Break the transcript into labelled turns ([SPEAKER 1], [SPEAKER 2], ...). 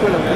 [SPEAKER 1] secuela.